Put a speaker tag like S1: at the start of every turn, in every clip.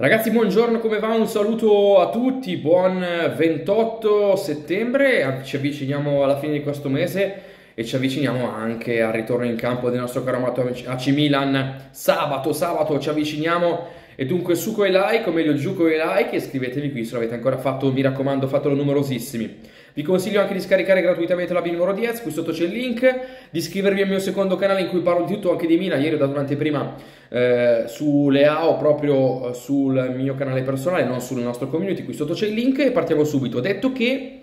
S1: Ragazzi, buongiorno, come va? Un saluto a tutti, buon 28 settembre, ci avviciniamo alla fine di questo mese e ci avviciniamo anche al ritorno in campo del nostro caro amato AC Milan. Sabato, sabato ci avviciniamo e dunque su con i like, o meglio giù con i like e iscrivetevi qui se l'avete ancora fatto, mi raccomando fatelo numerosissimi. Vi consiglio anche di scaricare gratuitamente la Binmoro Diez, qui sotto c'è il link, di iscrivervi al mio secondo canale in cui parlo di tutto anche di Milan, ieri ho dato un'anteprima eh, su Leao proprio eh, sul mio canale personale, non sul nostro community, qui sotto c'è il link e partiamo subito. Detto che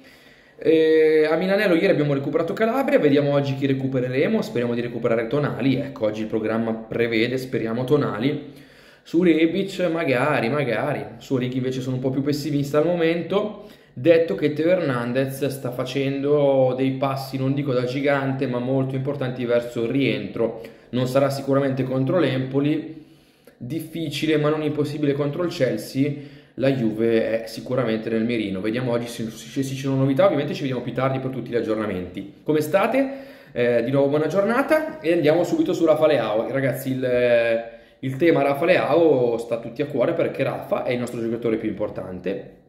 S1: eh, a Milanello ieri abbiamo recuperato Calabria, vediamo oggi chi recupereremo, speriamo di recuperare Tonali, ecco oggi il programma prevede, speriamo Tonali. Su Rebic magari, magari, su Righi invece sono un po' più pessimista al momento. Detto che Teo Hernandez sta facendo dei passi, non dico da gigante, ma molto importanti verso il rientro. Non sarà sicuramente contro l'Empoli, difficile ma non impossibile contro il Chelsea. La Juve è sicuramente nel mirino. Vediamo oggi se, ci sono novità, ovviamente ci vediamo più tardi per tutti gli aggiornamenti. Come state? Eh, di nuovo buona giornata e andiamo subito su Rafa Leao. Ragazzi, il, il tema Rafa Leao sta tutti a cuore perché Rafa è il nostro giocatore più importante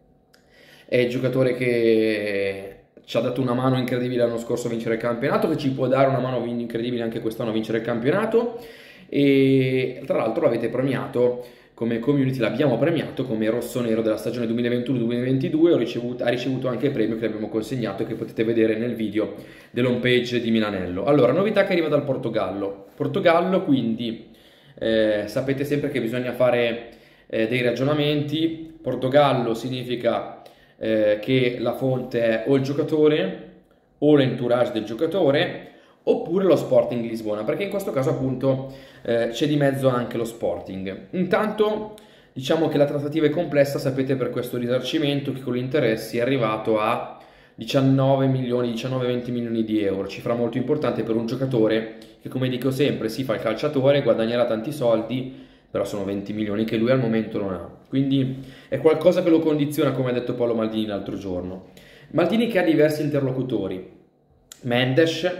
S1: è il giocatore che ci ha dato una mano incredibile l'anno scorso a vincere il campionato, che ci può dare una mano incredibile anche quest'anno a vincere il campionato e tra l'altro l'avete premiato come community, l'abbiamo premiato come rosso-nero della stagione 2021-2022, ricevuto, ha ricevuto anche il premio che abbiamo consegnato che potete vedere nel video dell'home page di Milanello. Allora, novità che arriva dal Portogallo. Portogallo quindi eh, sapete sempre che bisogna fare eh, dei ragionamenti, Portogallo significa eh, che la fonte è o il giocatore o l'entourage del giocatore oppure lo Sporting Lisbona, perché in questo caso appunto eh, c'è di mezzo anche lo Sporting. Intanto diciamo che la trattativa è complessa, sapete per questo risarcimento che con gli interessi è arrivato a 19 milioni, 19-20 milioni di euro, cifra molto importante per un giocatore che come dico sempre si fa il calciatore, guadagnerà tanti soldi, però sono 20 milioni che lui al momento non ha. Quindi è qualcosa che lo condiziona, come ha detto Paolo Maldini l'altro giorno. Maldini che ha diversi interlocutori. Mendes,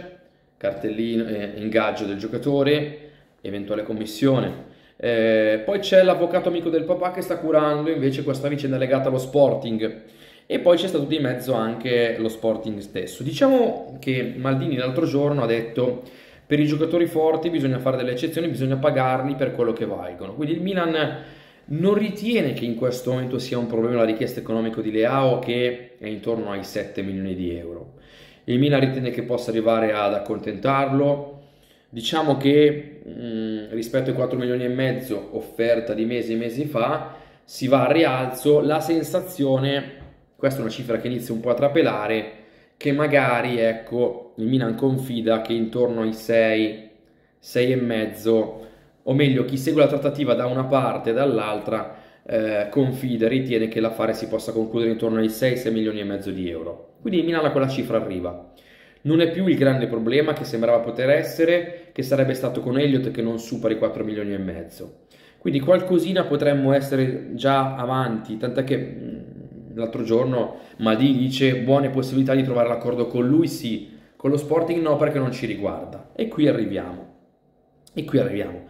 S1: cartellino, eh, ingaggio del giocatore, eventuale commissione. Eh, poi c'è l'avvocato amico del papà che sta curando invece questa vicenda legata allo Sporting. E poi c'è stato di mezzo anche lo Sporting stesso. Diciamo che Maldini l'altro giorno ha detto per i giocatori forti bisogna fare delle eccezioni, bisogna pagarli per quello che valgono. Quindi il Milan non ritiene che in questo momento sia un problema la richiesta economica di Leao che è intorno ai 7 milioni di euro. Il Milan ritiene che possa arrivare ad accontentarlo. Diciamo che mh, mm, rispetto ai 4 milioni e mezzo offerta di mesi e mesi fa si va a rialzo. La sensazione, questa è una cifra che inizia un po' a trapelare, che magari ecco il Milan confida che intorno ai 6, 6 e mezzo, o meglio chi segue la trattativa da una parte e dall'altra eh, confida, ritiene che l'affare si possa concludere intorno ai 6, 6 milioni e mezzo di euro. Quindi il Milan a quella cifra arriva. Non è più il grande problema che sembrava poter essere, che sarebbe stato con Elliott che non supera i 4 milioni e mezzo. Quindi qualcosina potremmo essere già avanti, tant'è che mm, l'altro giorno Madi dice buone possibilità di trovare l'accordo con lui, sì, con lo Sporting no perché non ci riguarda. E qui arriviamo. E qui arriviamo.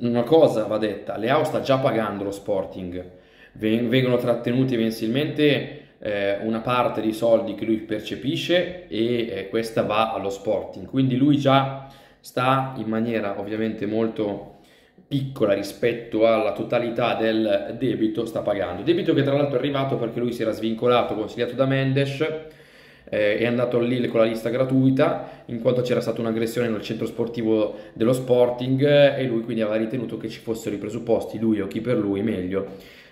S1: Una cosa va detta, Leao sta già pagando lo Sporting, vengono trattenuti mensilmente eh, una parte dei soldi che lui percepisce e eh, questa va allo Sporting, quindi lui già sta in maniera ovviamente molto piccola rispetto alla totalità del debito sta pagando. Debito che tra l'altro è arrivato perché lui si era svincolato, consigliato da Mendes, eh, è andato lì con la lista gratuita in quanto c'era stata un'aggressione nel centro sportivo dello Sporting e lui quindi aveva ritenuto che ci fossero i presupposti, lui o chi per lui meglio,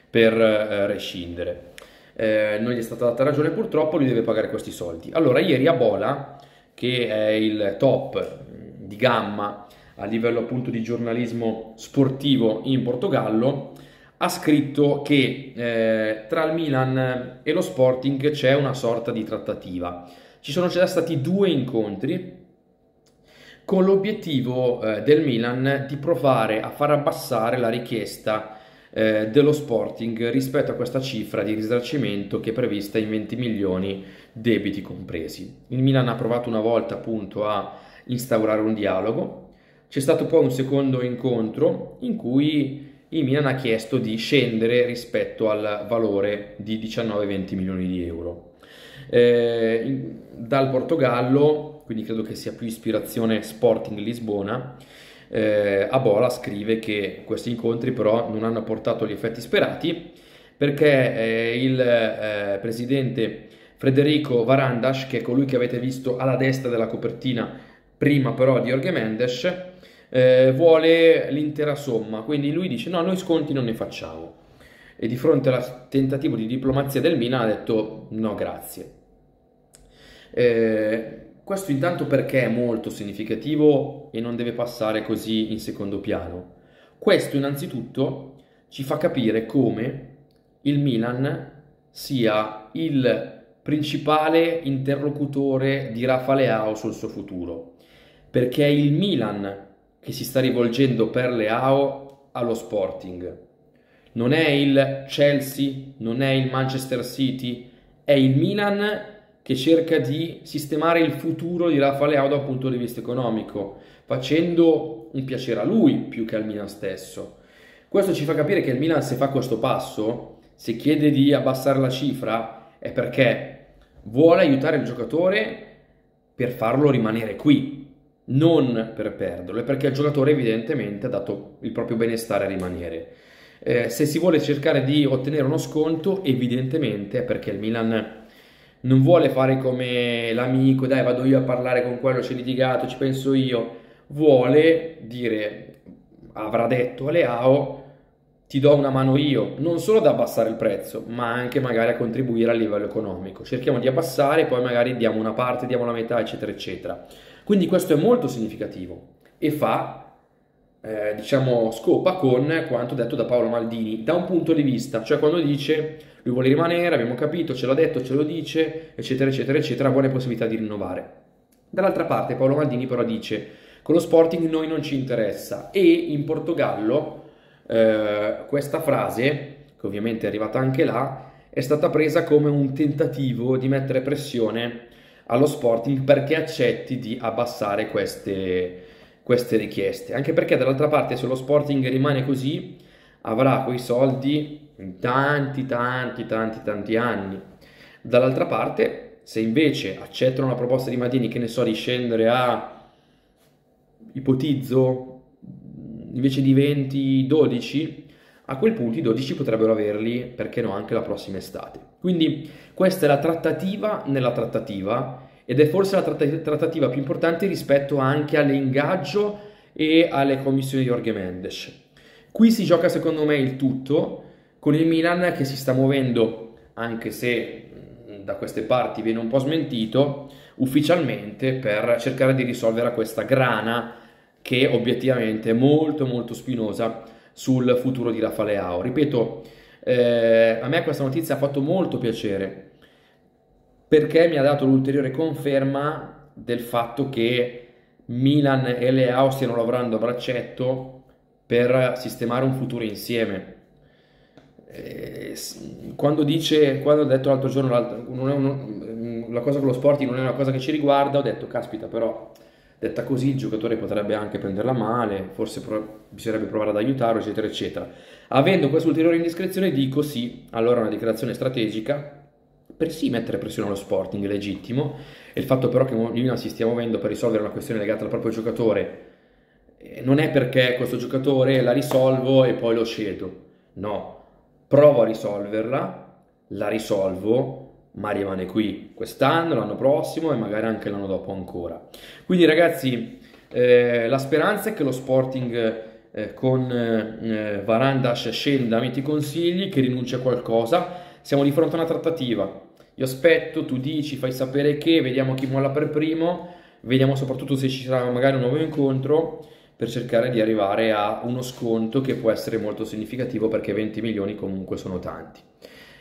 S1: per eh, rescindere. Eh, non gli è stata data ragione purtroppo, lui deve pagare questi soldi. Allora ieri a Bola, che è il top di gamma a livello appunto di giornalismo sportivo in Portogallo, ha scritto che eh, tra il Milan e lo Sporting c'è una sorta di trattativa. Ci sono già stati due incontri con l'obiettivo eh, del Milan di provare a far abbassare la richiesta eh, dello Sporting rispetto a questa cifra di risarcimento che è prevista in 20 milioni debiti compresi. Il Milan ha provato una volta appunto a instaurare un dialogo, c'è stato poi un secondo incontro in cui il Milan ha chiesto di scendere rispetto al valore di 19-20 milioni di euro. Eh, dal Portogallo, quindi credo che sia più ispirazione Sporting Lisbona, eh, Abola scrive che questi incontri però non hanno portato gli effetti sperati perché eh, il eh, presidente Federico Varandas, che è colui che avete visto alla destra della copertina, prima però di Jorge Mendes, eh, vuole l'intera somma, quindi lui dice no, noi sconti non ne facciamo. E di fronte al tentativo di diplomazia del Milan ha detto no, grazie. Eh, questo intanto perché è molto significativo e non deve passare così in secondo piano. Questo innanzitutto ci fa capire come il Milan sia il principale interlocutore di Rafa Leao sul suo futuro, perché è il Milan che si sta rivolgendo per Leao allo Sporting. Non è il Chelsea, non è il Manchester City, è il Milan che cerca di sistemare il futuro di Rafa Leao dal punto di vista economico, facendo un piacere a lui più che al Milan stesso. Questo ci fa capire che il Milan se fa questo passo se chiede di abbassare la cifra è perché vuole aiutare il giocatore per farlo rimanere qui, non per perderlo, è perché il giocatore evidentemente ha dato il proprio benestare a rimanere. Eh, se si vuole cercare di ottenere uno sconto, evidentemente è perché il Milan non vuole fare come l'amico, dai vado io a parlare con quello, c'è litigato, ci penso io, vuole dire, avrà detto a Leao, ti do una mano io, non solo ad abbassare il prezzo, ma anche magari a contribuire a livello economico. Cerchiamo di abbassare, poi magari diamo una parte, diamo la metà, eccetera, eccetera. Quindi questo è molto significativo e fa, eh, diciamo, scopa con quanto detto da Paolo Maldini, da un punto di vista, cioè quando dice lui vuole rimanere, abbiamo capito, ce l'ha detto, ce lo dice, eccetera, eccetera, eccetera, buone possibilità di rinnovare. Dall'altra parte Paolo Maldini però dice, con lo Sporting noi non ci interessa e in Portogallo eh, questa frase, che ovviamente è arrivata anche là, è stata presa come un tentativo di mettere pressione allo Sporting perché accetti di abbassare queste, queste richieste. Anche perché dall'altra parte se lo Sporting rimane così avrà quei soldi in tanti, tanti, tanti, tanti anni. Dall'altra parte, se invece accettano la proposta di Madini, che ne so, di scendere a, ipotizzo, invece di 20, 12, a quel punto i 12 potrebbero averli, perché no, anche la prossima estate. Quindi questa è la trattativa nella trattativa ed è forse la trattativa più importante rispetto anche all'ingaggio e alle commissioni di Jorge Mendes. Qui si gioca secondo me il tutto con il Milan che si sta muovendo, anche se da queste parti viene un po' smentito, ufficialmente per cercare di risolvere questa grana che obiettivamente è molto molto spinosa sul futuro di Rafa Leao. Ripeto, eh, a me questa notizia ha fatto molto piacere perché mi ha dato l'ulteriore conferma del fatto che Milan e Leao stiano lavorando a braccetto per sistemare un futuro insieme. Eh, quando dice, quando ho detto l'altro giorno, non è uno, la cosa con lo sport non è una cosa che ci riguarda, ho detto, caspita, però Detta così il giocatore potrebbe anche prenderla male, forse pro- bisognerebbe provare ad aiutarlo, eccetera, eccetera. Avendo questa ulteriore indiscrezione dico sì, allora una dichiarazione strategica per sì mettere pressione allo Sporting, legittimo, e il fatto però che Milan si stia muovendo per risolvere una questione legata al proprio giocatore eh, non è perché questo giocatore la risolvo e poi lo cedo, no, provo a risolverla, la risolvo ma rimane qui quest'anno, l'anno prossimo e magari anche l'anno dopo ancora. Quindi ragazzi, eh, la speranza è che lo Sporting eh, con eh, Varandas scenda, metti consigli, che rinuncia a qualcosa. Siamo di fronte a una trattativa. Io aspetto, tu dici, fai sapere che, vediamo chi molla per primo, vediamo soprattutto se ci sarà magari un nuovo incontro per cercare di arrivare a uno sconto che può essere molto significativo perché 20 milioni comunque sono tanti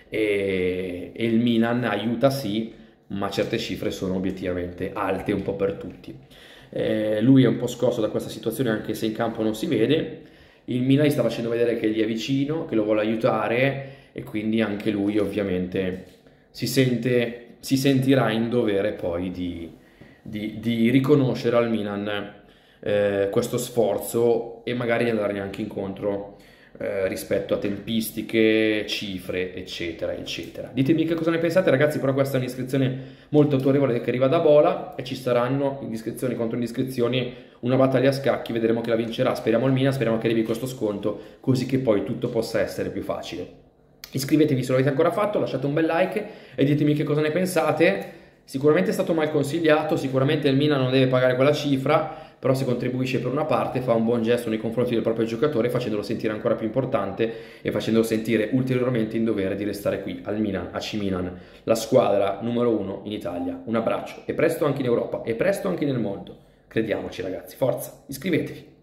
S1: e, e il Milan aiuta sì, ma certe cifre sono obiettivamente alte un po' per tutti. Eh, lui è un po' scosso da questa situazione anche se in campo non si vede. Il Milan gli sta facendo vedere che gli è vicino, che lo vuole aiutare e quindi anche lui ovviamente si, sente, si sentirà in dovere poi di, di, di riconoscere al Milan eh, questo sforzo e magari andargli anche incontro eh, rispetto a tempistiche, cifre, eccetera, eccetera. Ditemi che cosa ne pensate, ragazzi, però questa è un'iscrizione molto autorevole che arriva da Bola e ci saranno indiscrezioni contro indiscrezioni, una battaglia a scacchi, vedremo chi la vincerà. Speriamo il Mina, speriamo che arrivi questo sconto, così che poi tutto possa essere più facile. Iscrivetevi se lo avete ancora fatto, lasciate un bel like e ditemi che cosa ne pensate. Sicuramente è stato mal consigliato, sicuramente il Milan non deve pagare quella cifra, però se contribuisce per una parte fa un buon gesto nei confronti del proprio giocatore facendolo sentire ancora più importante e facendolo sentire ulteriormente in dovere di restare qui al Milan, AC Milan, la squadra numero uno in Italia. Un abbraccio e presto anche in Europa e presto anche nel mondo. Crediamoci ragazzi, forza, iscrivetevi!